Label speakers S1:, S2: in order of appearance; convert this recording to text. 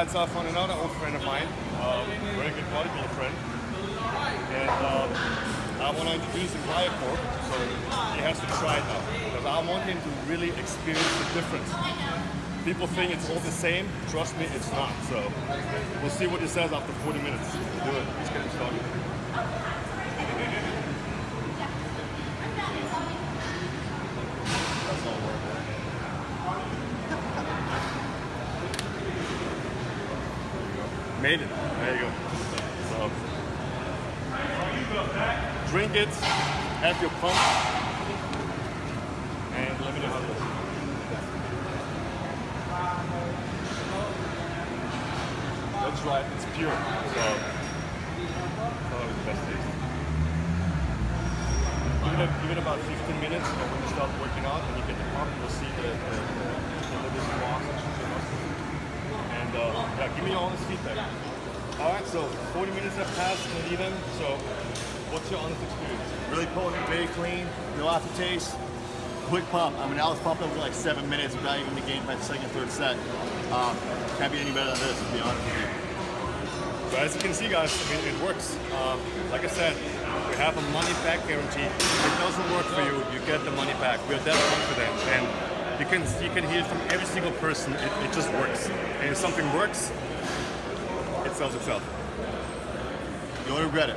S1: uh, from another old friend of mine, uh, very good bodybuilder friend, and um, I want to introduce him BioCorp, so he has to try it now because I want him to really experience the difference. People think it's all the same. Trust me, it's not. So we'll see what he says after 40 minutes. Do it. Let's get him started. That's not working. Made it. There you go. So drink it, have your pump, and let me know how it goes. That's right, it's pure. So it's the best taste. Give it, give it about 15 minutes, and when you start working out and you get the pump, you'll see the, the, give me your honest feedback. All right, so 40 minutes have passed, and even so, what's your honest experience?
S2: Really potent, very clean, no aftertaste. Quick pump. I mean, I was pumped up for like seven minutes without even the game by the second, third set. Um, can't be any better than this, to be honest with you.
S1: But as you can see, guys, I mean, it works. Um, like I said, we have a money back guarantee. If it doesn't work for you, you get the money back. We're that confident, and you can you can hear from every single person. It, it just works, and if something works, sells itself.
S2: You won't regret it.